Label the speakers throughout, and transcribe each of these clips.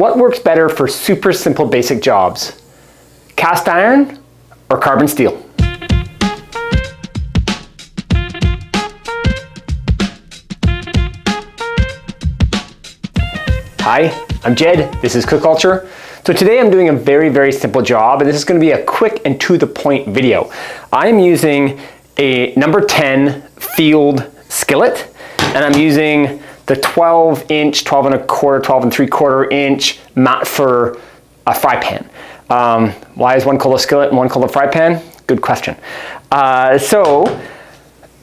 Speaker 1: what works better for super simple basic jobs? Cast iron or carbon steel? Hi, I'm Jed, this is Cook Culture. So today I'm doing a very, very simple job and this is gonna be a quick and to the point video. I'm using a number 10 field skillet and I'm using the 12 inch, 12 and a quarter, 12 and three quarter inch Matfer a fry pan. Um, why is one called a skillet and one called a fry pan? Good question. Uh, so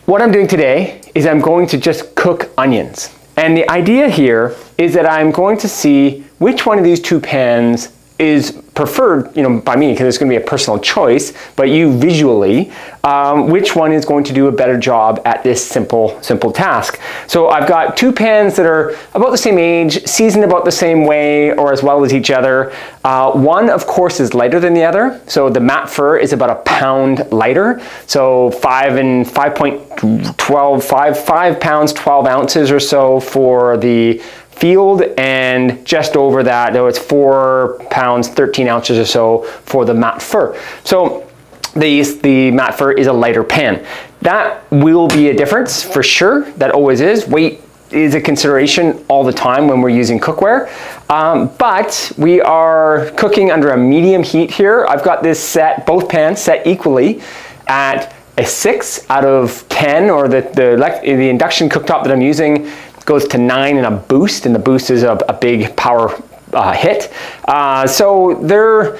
Speaker 1: what I'm doing today is I'm going to just cook onions. And the idea here is that I'm going to see which one of these two pans is preferred, you know, by me because it's going to be a personal choice, but you visually, um, which one is going to do a better job at this simple, simple task. So I've got two pans that are about the same age, seasoned about the same way or as well as each other. Uh, one, of course, is lighter than the other. So the Matfer is about a pound lighter. So five and 5.12, five, five pounds, 12 ounces or so for the field and just over that, though it's four pounds, 13 ounces or so for the Matfer. So the, the Matfer is a lighter pan. That will be a difference for sure, that always is. Weight is a consideration all the time when we're using cookware. Um, but we are cooking under a medium heat here. I've got this set, both pans set equally at a six out of 10 or the, the, the induction cooktop that I'm using goes to nine in a boost, and the boost is a, a big power uh, hit. Uh, so they're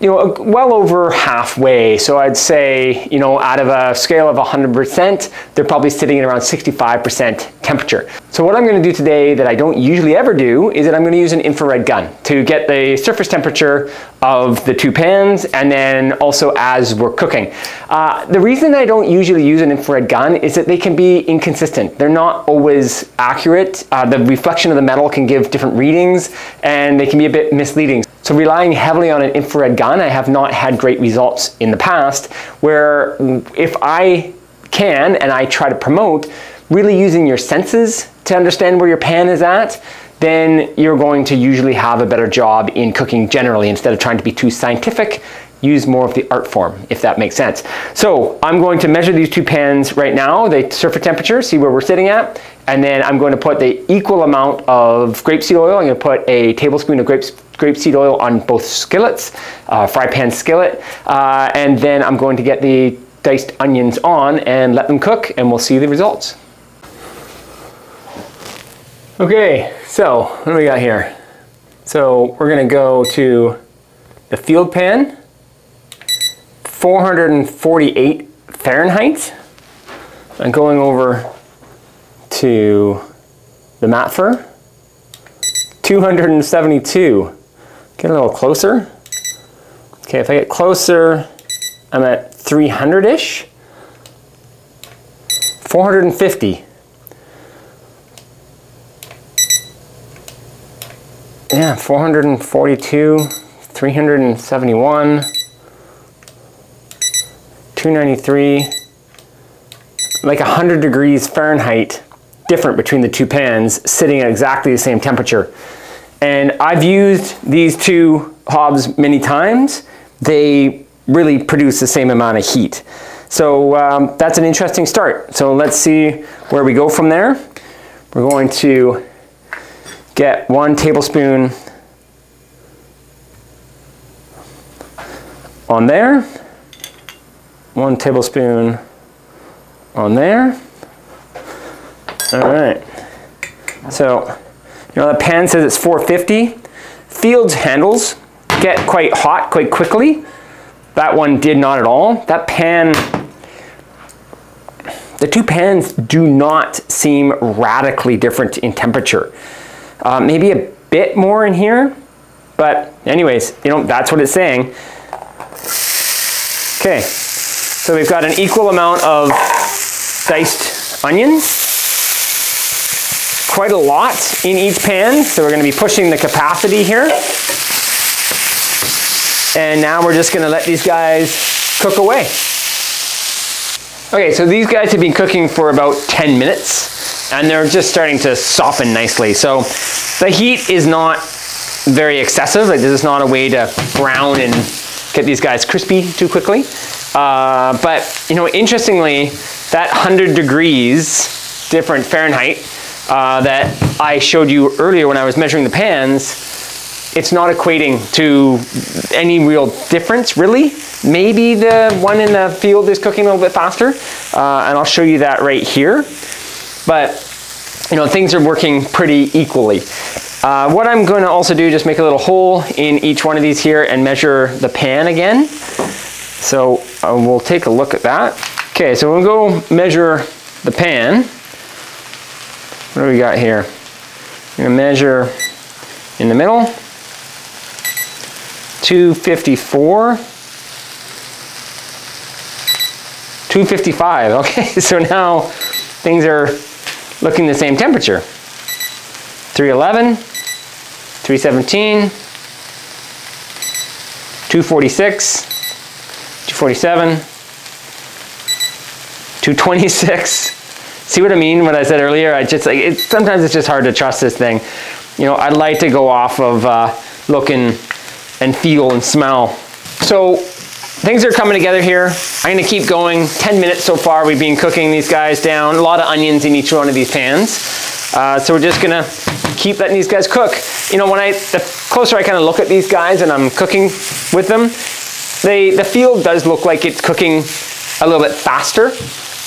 Speaker 1: you know, well over halfway. So I'd say, you know, out of a scale of 100%, they're probably sitting at around 65% temperature. So what I'm gonna do today that I don't usually ever do is that I'm gonna use an infrared gun to get the surface temperature of the two pans and then also as we're cooking. Uh, the reason I don't usually use an infrared gun is that they can be inconsistent. They're not always accurate. Uh, the reflection of the metal can give different readings and they can be a bit misleading. So relying heavily on an infrared gun, I have not had great results in the past where if I can and I try to promote really using your senses to understand where your pan is at, then you're going to usually have a better job in cooking generally instead of trying to be too scientific use more of the art form, if that makes sense. So I'm going to measure these two pans right now, the surface temperature, see where we're sitting at, and then I'm going to put the equal amount of grapeseed oil. I'm going to put a tablespoon of grape, grapeseed oil on both skillets, uh, fry pan skillet, uh, and then I'm going to get the diced onions on and let them cook, and we'll see the results. Okay, so what do we got here? So we're to go to the field pan 448 Fahrenheit. I'm going over to the Matfer. 272. Get a little closer. Okay, if I get closer, I'm at 300-ish. 450. Yeah, 442, 371. 293, like 100 degrees Fahrenheit different between the two pans sitting at exactly the same temperature. And I've used these two hobs many times. They really produce the same amount of heat. So um, that's an interesting start. So let's see where we go from there. We're going to get one tablespoon on there one tablespoon on there. All right. So, you know, the pan says it's 450. Fields handles get quite hot quite quickly. That one did not at all. That pan, the two pans do not seem radically different in temperature. Uh, maybe a bit more in here, but anyways, you know, that's what it's saying. Okay, so we've got an equal amount of diced onions. Quite a lot in each pan, so we're going to be pushing the capacity here. And now we're just going to let these guys cook away. Okay, so these guys have been cooking for about 10 minutes and they're just starting to soften nicely. So the heat is not very excessive. Like, this is not a way to brown and get these guys crispy too quickly. Uh, but, you know, interestingly, that 100 degrees different Fahrenheit uh, that I showed you earlier when I was measuring the pans, it's not equating to any real difference, really. Maybe the one in the field is cooking a little bit faster, uh, and I'll show you that right here. But, you know, things are working pretty equally. Uh, what I'm going to also do, just make a little hole in each one of these here and measure the pan again. So uh, we'll take a look at that. Okay, so we'll go measure the pan. What do we got here? I'm gonna measure in the middle, 254. 255, okay, so now things are looking the same temperature. 311, 317, 246, 247, 226, See what I mean? What I said earlier? I just like it's sometimes it's just hard to trust this thing. You know, I'd like to go off of uh, look and, and feel and smell. So things are coming together here. I'm gonna keep going. 10 minutes so far. We've been cooking these guys down. A lot of onions in each one of these pans. Uh, so we're just gonna keep letting these guys cook. You know, when I the closer I kind of look at these guys and I'm cooking with them, they the field does look like it's cooking a little bit faster.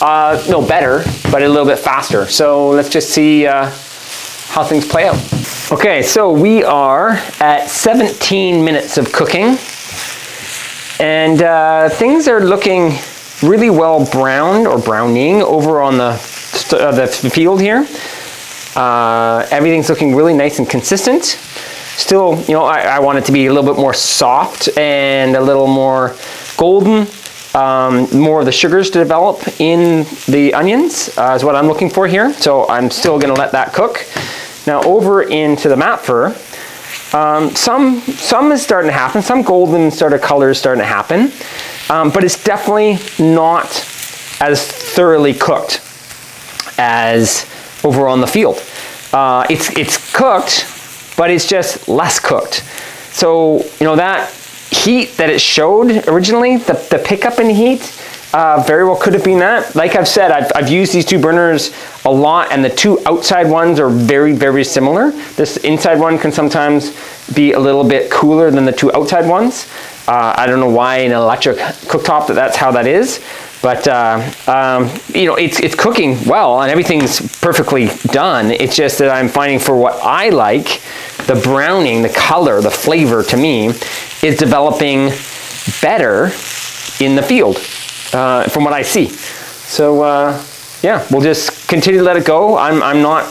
Speaker 1: Uh, no, better, but a little bit faster. So let's just see uh, how things play out. Okay, so we are at 17 minutes of cooking. And uh, things are looking really well browned or browning over on the, uh, the field here. Uh, everything's looking really nice and consistent. Still, you know, I, I want it to be a little bit more soft and a little more golden um, more of the sugars to develop in the onions uh, is what I'm looking for here. So I'm still gonna let that cook. Now over into the Matfer, um, some, some is starting to happen, some golden sort of color is starting to happen, um, but it's definitely not as thoroughly cooked as over on the field. Uh, it's, it's cooked, but it's just less cooked. So, you know, that heat that it showed originally, the, the pickup in heat, uh, very well could have been that. Like I've said, I've, I've used these two burners a lot and the two outside ones are very, very similar. This inside one can sometimes be a little bit cooler than the two outside ones. Uh, I don't know why in an electric cooktop that that's how that is, but uh, um, you know, it's, it's cooking well and everything's perfectly done. It's just that I'm finding for what I like, the browning, the color, the flavor to me is developing better in the field uh, from what I see. So uh, yeah, we'll just continue to let it go. I'm, I'm not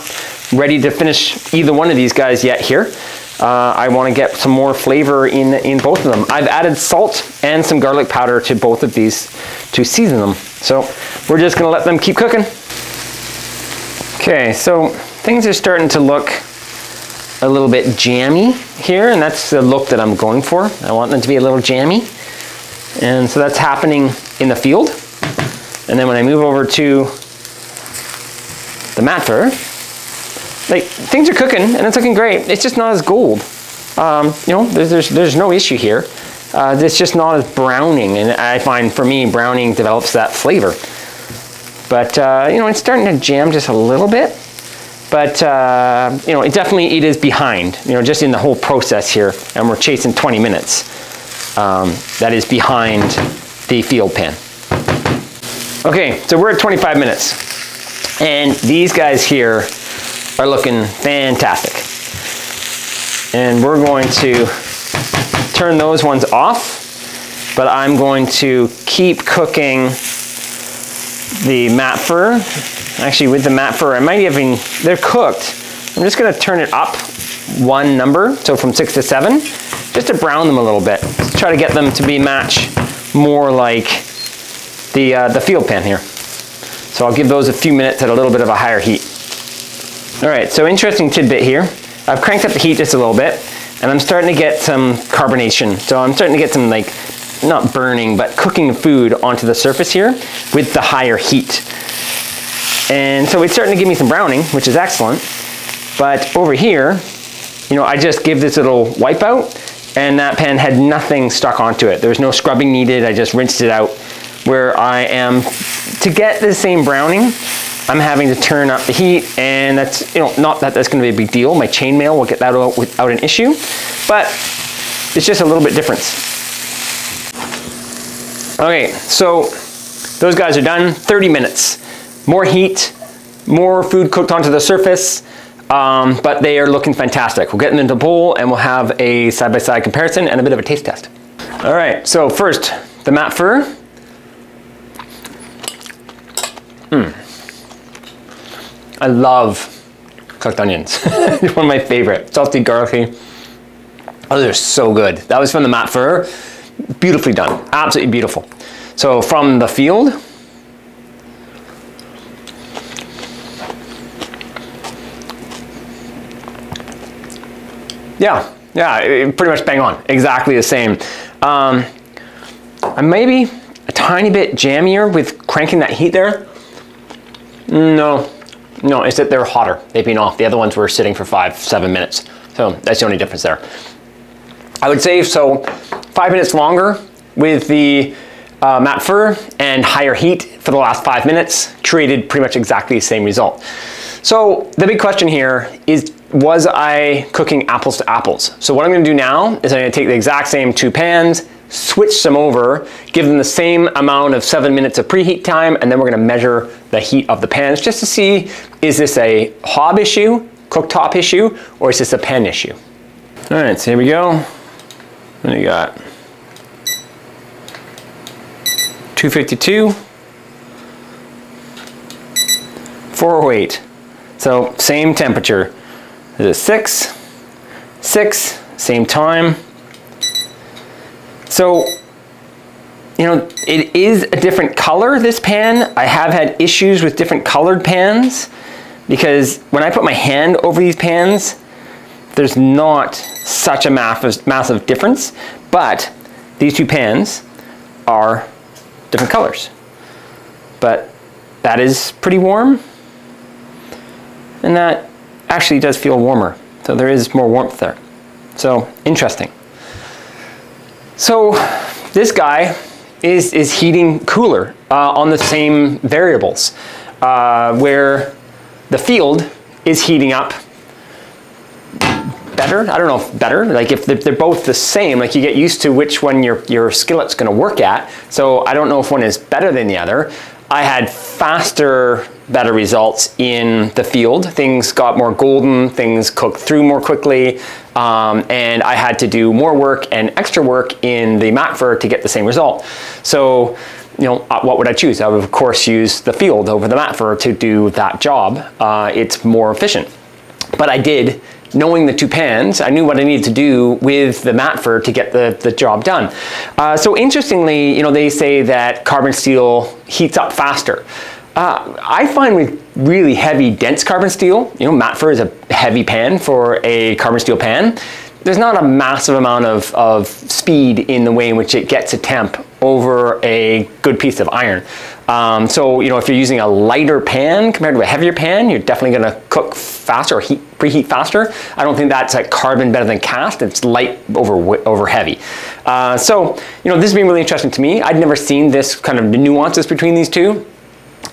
Speaker 1: ready to finish either one of these guys yet here. Uh, I want to get some more flavor in, in both of them. I've added salt and some garlic powder to both of these to season them. So we're just going to let them keep cooking. Okay, so things are starting to look a little bit jammy here, and that's the look that I'm going for. I want them to be a little jammy. And so that's happening in the field. And then when I move over to the Matfer, like things are cooking and it's looking great. It's just not as gold. Um, you know, there's, there's, there's no issue here. Uh, it's just not as browning. And I find for me, browning develops that flavor. But, uh, you know, it's starting to jam just a little bit. But, uh, you know, it definitely it is behind, you know, just in the whole process here. And we're chasing 20 minutes. Um, that is behind the field pan. Okay, so we're at 25 minutes. And these guys here are looking fantastic. And we're going to turn those ones off, but I'm going to keep cooking the Matfer Actually, with the Matfer, I might even, they're cooked. I'm just gonna turn it up one number, so from six to seven, just to brown them a little bit. Try to get them to be match more like the, uh, the field pan here. So I'll give those a few minutes at a little bit of a higher heat. All right, so interesting tidbit here. I've cranked up the heat just a little bit, and I'm starting to get some carbonation. So I'm starting to get some like, not burning, but cooking food onto the surface here with the higher heat. And so it's starting to give me some browning, which is excellent. But over here, you know, I just give this little wipe out and that pan had nothing stuck onto it. There was no scrubbing needed. I just rinsed it out where I am, to get the same browning, I'm having to turn up the heat and that's, you know, not that that's gonna be a big deal. My chainmail will get that out without an issue, but it's just a little bit different. Okay, so those guys are done, 30 minutes. More heat, more food cooked onto the surface, um, but they are looking fantastic. We'll get them into the bowl and we'll have a side-by-side -side comparison and a bit of a taste test. All right, so first, the Matfer. Hmm. I love cooked onions. One of my favorite, salty, garlicky. Oh, they're so good. That was from the Matfer. Beautifully done, absolutely beautiful. So from the field, Yeah, yeah, pretty much bang on. Exactly the same. Um, I maybe a tiny bit jammier with cranking that heat there. No, no, it's that they're hotter. They've been off. The other ones were sitting for five, seven minutes. So that's the only difference there. I would say so five minutes longer with the uh, fur and higher heat for the last five minutes created pretty much exactly the same result. So the big question here is was I cooking apples to apples? So what I'm gonna do now is I'm gonna take the exact same two pans, switch them over, give them the same amount of seven minutes of preheat time, and then we're gonna measure the heat of the pans just to see, is this a hob issue, cooktop issue, or is this a pan issue? All right, so here we go. What do you got? 252, 408. So same temperature. This is six, six, same time. So, you know, it is a different color, this pan. I have had issues with different colored pans because when I put my hand over these pans, there's not such a massive difference, but these two pans are different colors. But that is pretty warm, and that actually does feel warmer. So there is more warmth there. So interesting. So this guy is, is heating cooler uh, on the same variables uh, where the field is heating up better. I don't know if better, like if they're both the same, like you get used to which one your, your skillet's gonna work at. So I don't know if one is better than the other. I had faster, better results in the field. Things got more golden, things cooked through more quickly, um, and I had to do more work and extra work in the Matfer to get the same result. So, you know, uh, what would I choose? I would of course use the field over the Matfer to do that job. Uh, it's more efficient. But I did knowing the two pans, I knew what I needed to do with the Matfer to get the, the job done. Uh, so interestingly, you know, they say that carbon steel heats up faster. Uh, I find with really heavy, dense carbon steel, you know, Matfer is a heavy pan for a carbon steel pan. There's not a massive amount of, of speed in the way in which it gets a temp over a good piece of iron. Um, so, you know, if you're using a lighter pan compared to a heavier pan, you're definitely gonna cook faster or heat, preheat faster. I don't think that's like carbon better than cast. It's light over, over heavy. Uh, so, you know, this has been really interesting to me. I'd never seen this kind of nuances between these two.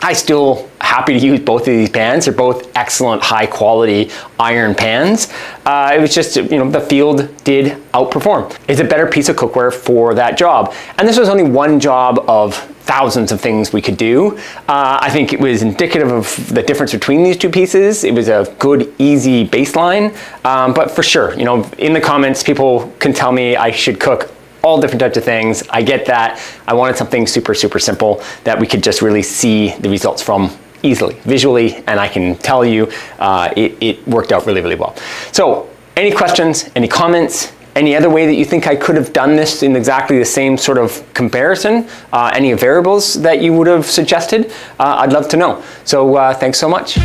Speaker 1: I still happy to use both of these pans. They're both excellent, high quality iron pans. Uh, it was just, you know, the field did outperform. It's a better piece of cookware for that job. And this was only one job of thousands of things we could do. Uh, I think it was indicative of the difference between these two pieces. It was a good, easy baseline. Um, but for sure, you know, in the comments, people can tell me I should cook all different types of things. I get that. I wanted something super, super simple that we could just really see the results from easily, visually, and I can tell you uh, it, it worked out really, really well. So any questions, any comments, any other way that you think I could have done this in exactly the same sort of comparison? Uh, any variables that you would have suggested? Uh, I'd love to know. So uh, thanks so much.